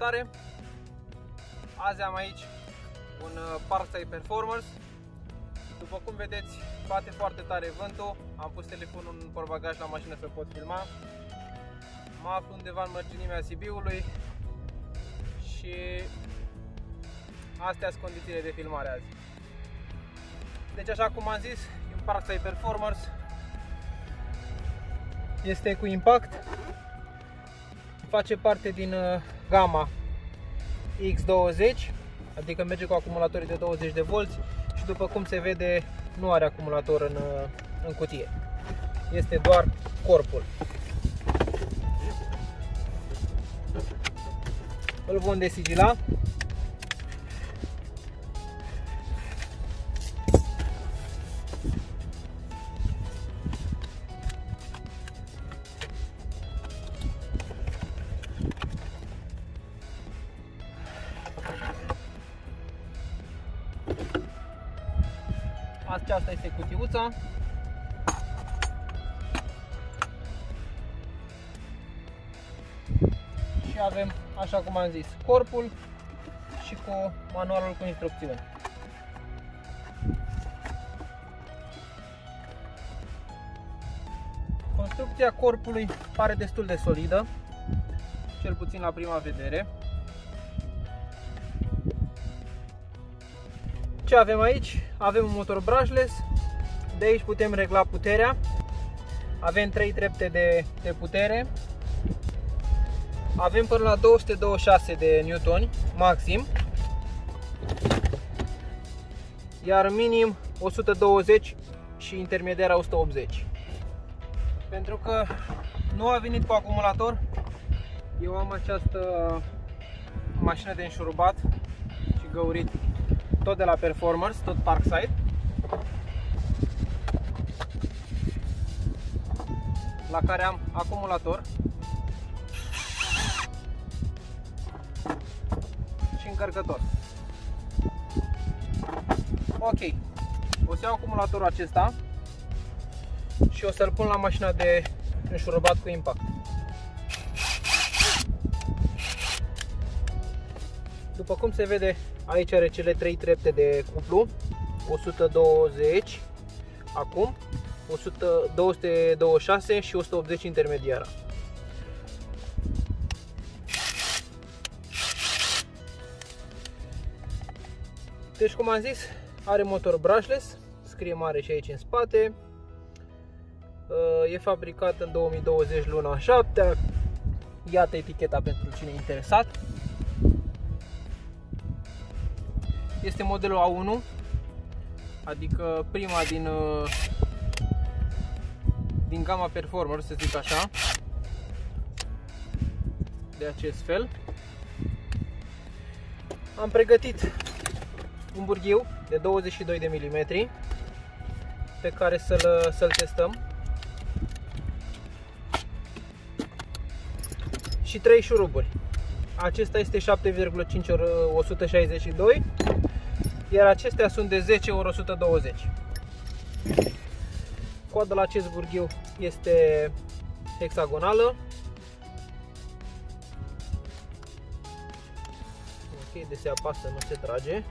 salutare! Azi am aici un uh, Parkside Performance. După cum vedeți, bate foarte tare vântul. Am pus telefonul în portbagaj la mașină să pot filma. Mă aflu undeva în mărginimea Sibiului și astea sunt condițiile de filmare azi. Deci așa cum am zis, un Parkside Performance este cu impact face parte din uh, gama X20 adică merge cu acumulatorii de 20 de volți și după cum se vede nu are acumulator în, uh, în cutie. Este doar corpul. Îl vom desigila Aceasta este cutiuța. Și avem, așa cum am zis, corpul și cu manualul cu instrucțiuni. Construcția corpului pare destul de solidă, cel puțin la prima vedere. Ce avem aici? Avem un motor brushless, de aici putem regla puterea. Avem 3 trepte de, de putere. Avem până la 226 de newtoni maxim. Iar minim 120 și intermediar 180. Pentru că nu a venit cu acumulator, eu am această mașină de înșurubat și găurit tot de la Performers, tot Parkside. La care am acumulator și încărcător. Ok, o să iau acumulatorul acesta și o să-l pun la mașina de înșurubat cu impact. După cum se vede, aici are cele 3 trepte de cuplu, 120 acum, 100, 226 și 180 intermediara. Deci cum am zis, are motor brushless, scrie mare și aici în spate. E fabricat în 2020 luna 7. Iată eticheta pentru cine e interesat. Este modelul A1, adică prima din, uh, din gama Performer, să zic așa, de acest fel. Am pregătit un burghiu de 22 de mm pe care să-l să, testăm și 3 șuruburi. Acesta este 7,5 ori 162 iar acestea sunt de 10 ori 120. Coada la acest burghiu este hexagonală. Ok, de se apasă, nu se trage.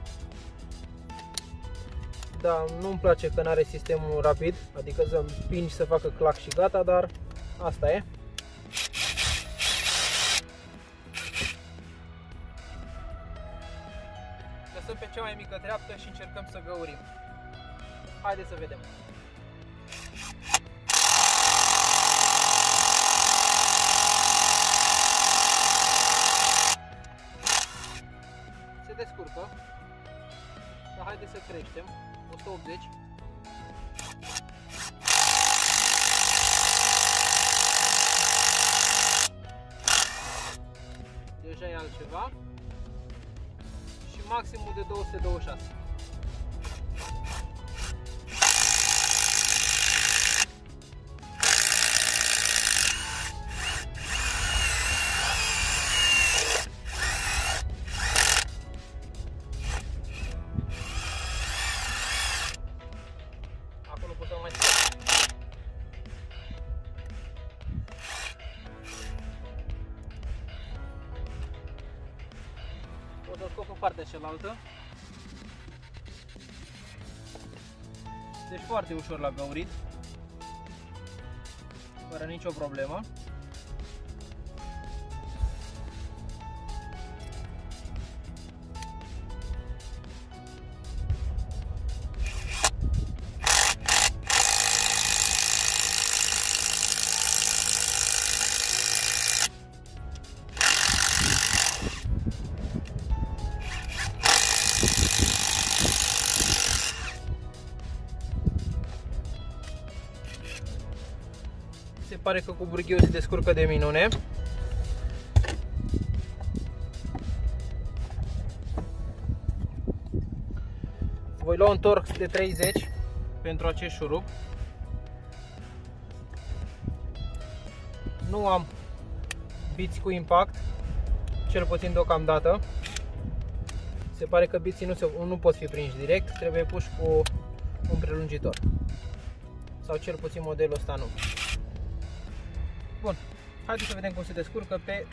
Da, nu-mi place că nu are sistemul rapid, adică să împingi să facă clac și gata, dar asta e. pe cea mai mică treaptă și încercăm să găurim. Haideți să vedem. Se descurcă. Dar haideți să creștem. 180. Deja e altceva maximul de 226. Cealaltă. Deci foarte ușor la găurit. Fără nicio problemă. Pare că cu burghiul se descurcă de minune. Voi lua un torx de 30 pentru acest șurub. Nu am biți cu impact, cel puțin deocamdată. Se pare că biții nu, se, nu pot fi prinși direct, trebuie puși cu un prelungitor. Sau cel puțin modelul ăsta nu. Bun, haideți să vedem cum se descurcă pe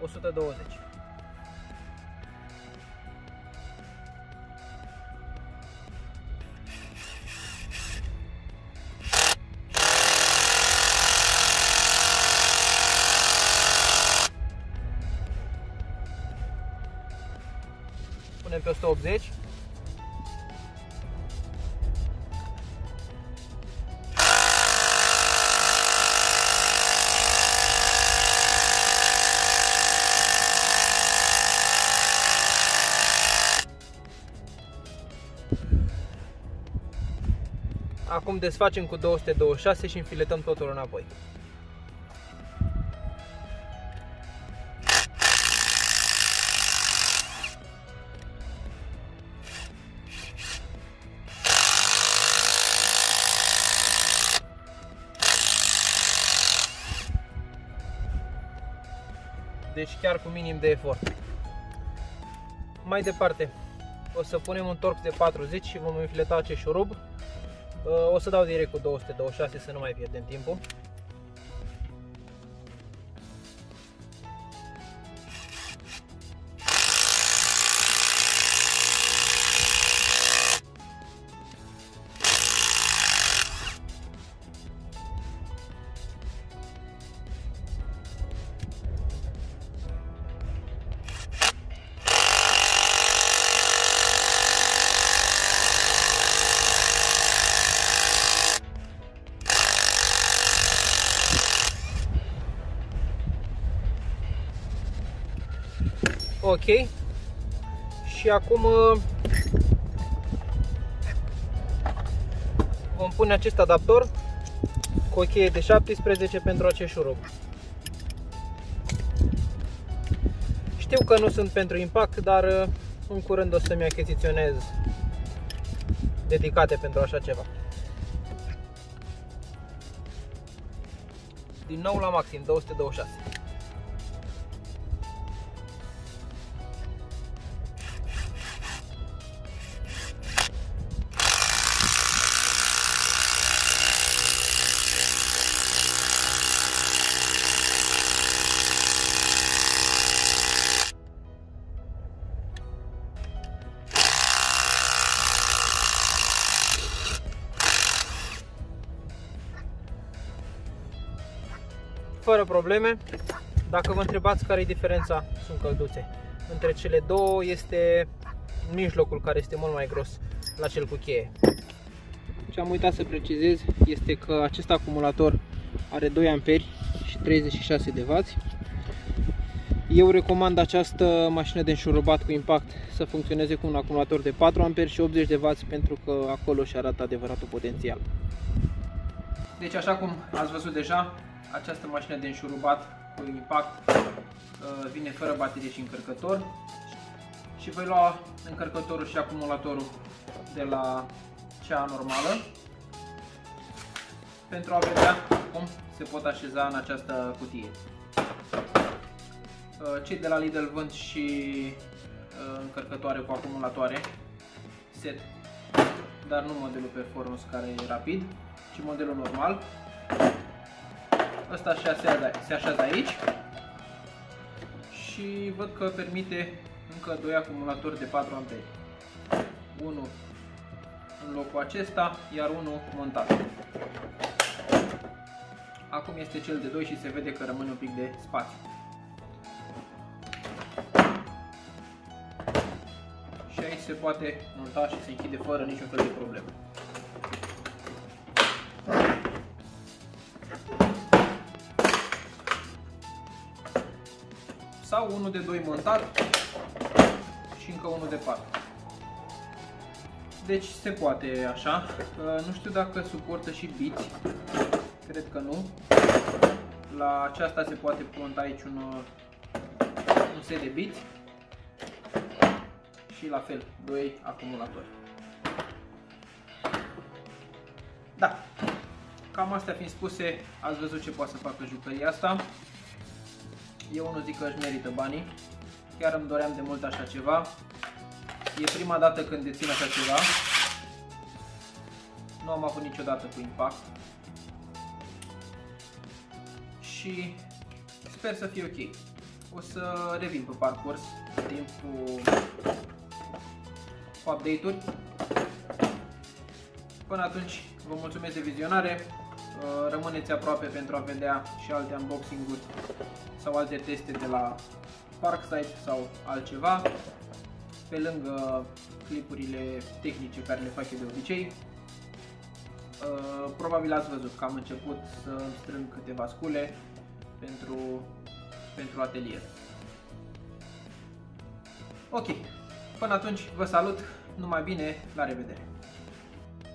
120. Punem pe 180 Acum desfacem cu 226 și înfiletăm totul înapoi. Deci chiar cu minim de efort. Mai departe, o să punem un torx de 40 și vom înfileta acest șurub Uh, o să dau direct cu 226 să nu mai pierdem timpul. Ok. Și acum uh, vom pune acest adaptor cu o cheie de 17 pentru acest șurub. Știu că nu sunt pentru impact, dar uh, în curând o să-mi achiziționez dedicate pentru așa ceva. Din nou la maxim, 226. Fără probleme. Dacă vă întrebați care e diferența, sunt călduțe. Între cele două este mijlocul care este mult mai gros la cel cu cheie. Ce am uitat să precizez este că acest acumulator are 2 amperi și 36 de W. Eu recomand această mașină de înșurubat cu impact să funcționeze cu un acumulator de 4 amperi și 80 de W pentru că acolo și arată adevăratul potențial. Deci așa cum ați văzut deja, această mașină de înșurubat cu impact uh, vine fără baterie și încărcător și voi lua încărcătorul și acumulatorul de la cea normală pentru a vedea cum se pot așeza în această cutie. Uh, cei de la Lidl vând și uh, încărcătoare cu acumulatoare set, dar nu modelul Performance care e rapid, ci modelul normal Ăsta se așează, se așează aici și văd că permite încă 2 acumulatori de 4 amperi. Unul în locul acesta, iar unul montat. Acum este cel de 2 și se vede că rămâne un pic de spațiu. Și aici se poate monta și se închide fără niciun fel de problemă. Unul de 2 montat și încă unul de 4. Deci se poate așa. Nu știu dacă suportă și biți. Cred că nu. La aceasta se poate monta aici un, un set de biți. Și la fel, doi acumulatori. Da. Cam astea fiind spuse, ați văzut ce poate să facă jucăria asta. Eu nu zic că își merită banii. Chiar îmi doream de mult așa ceva. E prima dată când dețin așa ceva. Nu am avut niciodată cu impact. Și sper să fie ok. O să revin pe parcurs timp cu, cu update-uri. Până atunci, vă mulțumesc de vizionare. Rămâneți aproape pentru a vedea și alte unboxing-uri sau alte teste de la Parkside sau altceva pe lângă clipurile tehnice care le fac eu de obicei. Uh, probabil ați văzut că am început să strâng câteva scule pentru, pentru atelier. Ok, până atunci vă salut, numai bine, la revedere!